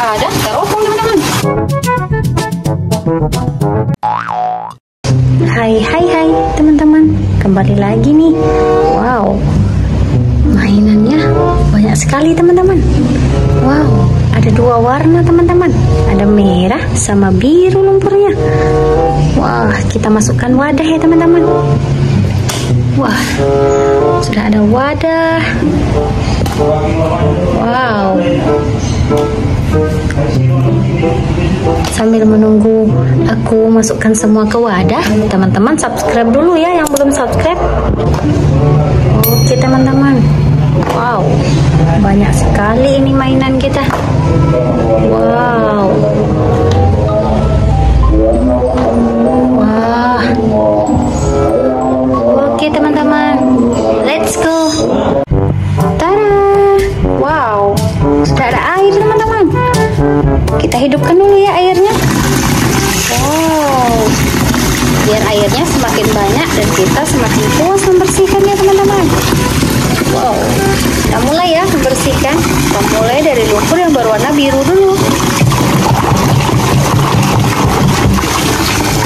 ada teropong teman-teman. Hai hai hai teman-teman, kembali lagi nih. Wow, mainannya banyak sekali teman-teman. Wow, ada dua warna teman-teman. Ada merah sama biru lumpurnya. Wah, kita masukkan wadah ya teman-teman. Wah, sudah ada wadah. Wow. Sambil menunggu aku masukkan semua ke wadah, teman-teman subscribe dulu ya yang belum subscribe. Oke teman-teman. Wow, banyak sekali ini mainan kita. Wow. Wah. Oke teman-teman, let's go. Tada! Wow, sudah ada air teman-teman. Kita hidupkan dulu ya airnya. Wow, biar airnya semakin banyak dan kita semakin puas membersihkannya teman-teman. Wow, kita mulai ya membersihkan. Kita mulai dari lumpur yang berwarna biru dulu.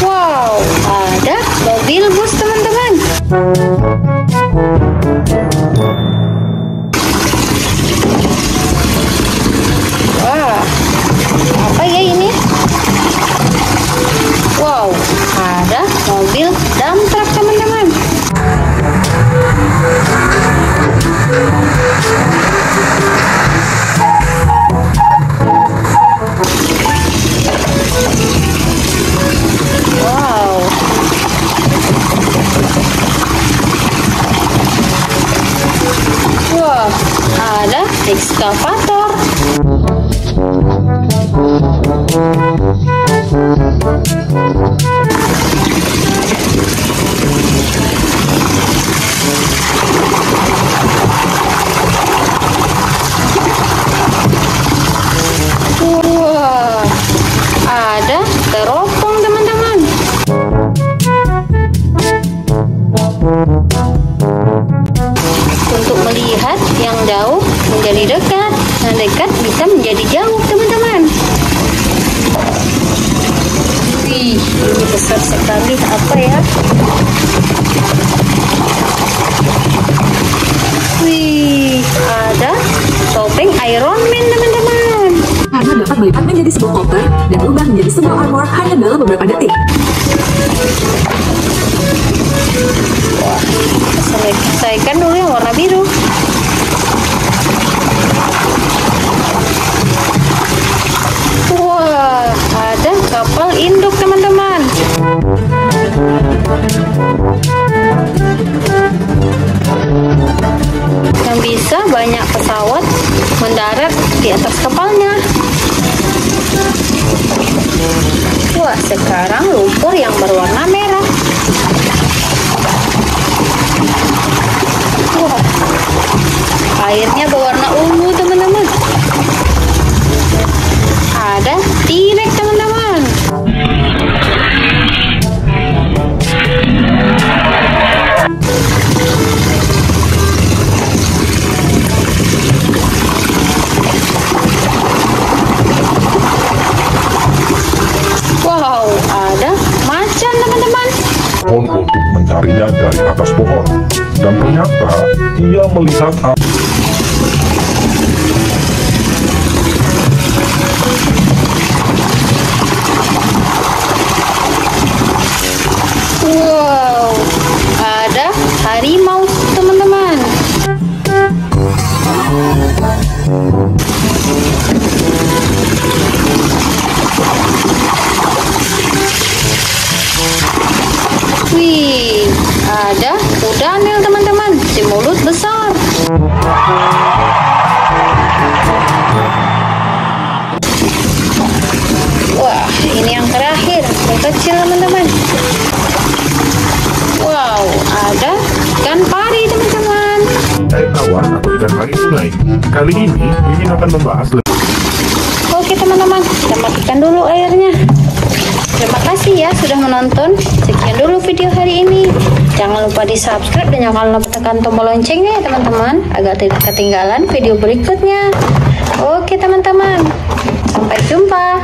Wow, ada mobil bus teman-teman. Ada mobil dump truck teman-teman. Wow. Wah, ada ekskavator. Menjadi dekat, yang dekat bisa menjadi jauh teman-teman. Wih, ini besar sekali apa ya? Wih, ada topeng Iron Man teman-teman. karena dapat melipat menjadi sebuah koper dan berubah menjadi sebuah armor hanya dalam beberapa detik. Selesaikan dulu yang warna biru. Atas kapalnya. Wah, sekarang lumpur yang berwarna merah. Wah, airnya berwarna ungu teman-teman. Ada T-Rex teman-teman. Mencarinya dari atas pohon. Dan ternyata ia melihat Wow, Ada kudanil teman-teman, si mulut besar. Wah, ini yang terakhir, yang kecil teman-teman. Wow, ada ikan pari teman-teman. air tawar atau ikan pari sungai. Kali ini, Mimin akan membahas Oke teman-teman, kita matikan dulu airnya. Terima kasih ya sudah menonton. Sekian dulu video hari ini. Jangan lupa di subscribe dan jangan lupa tekan tombol loncengnya ya teman-teman Agar tidak ketinggalan video berikutnya. Oke teman-teman. Sampai jumpa.